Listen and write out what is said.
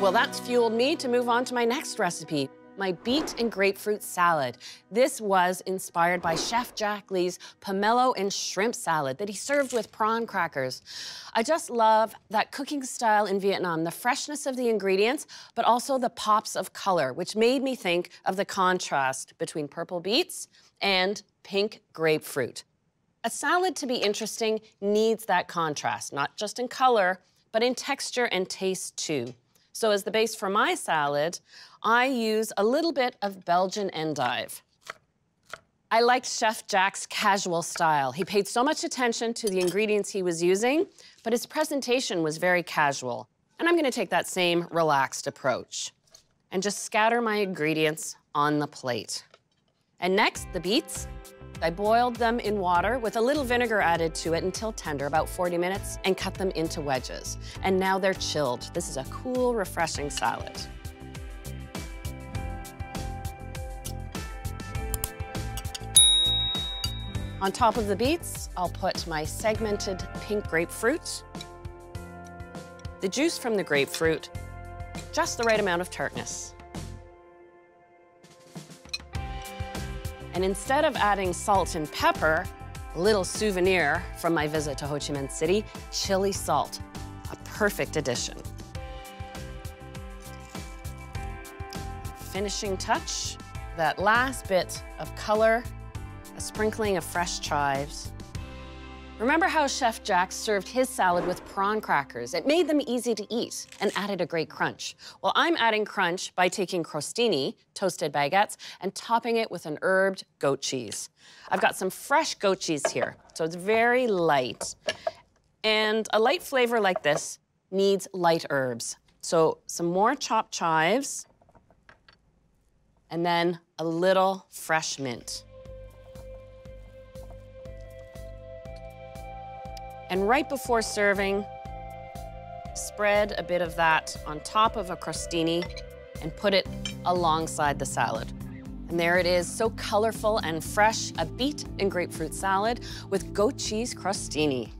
Well, that's fueled me to move on to my next recipe, my beet and grapefruit salad. This was inspired by Chef Jack Lee's pomelo and shrimp salad that he served with prawn crackers. I just love that cooking style in Vietnam, the freshness of the ingredients, but also the pops of color, which made me think of the contrast between purple beets and pink grapefruit. A salad to be interesting needs that contrast, not just in color, but in texture and taste too. So as the base for my salad, I use a little bit of Belgian endive. I liked Chef Jack's casual style. He paid so much attention to the ingredients he was using, but his presentation was very casual. And I'm gonna take that same relaxed approach and just scatter my ingredients on the plate. And next, the beets. I boiled them in water with a little vinegar added to it until tender, about 40 minutes, and cut them into wedges. And now they're chilled. This is a cool, refreshing salad. On top of the beets, I'll put my segmented pink grapefruit, the juice from the grapefruit, just the right amount of tartness. And instead of adding salt and pepper, little souvenir from my visit to Ho Chi Minh City, chili salt, a perfect addition. Finishing touch, that last bit of color, a sprinkling of fresh chives, Remember how Chef Jack served his salad with prawn crackers? It made them easy to eat and added a great crunch. Well, I'm adding crunch by taking crostini, toasted baguettes, and topping it with an herbed goat cheese. I've got some fresh goat cheese here, so it's very light. And a light flavor like this needs light herbs. So some more chopped chives, and then a little fresh mint. And right before serving, spread a bit of that on top of a crostini and put it alongside the salad. And there it is, so colorful and fresh, a beet and grapefruit salad with goat cheese crostini.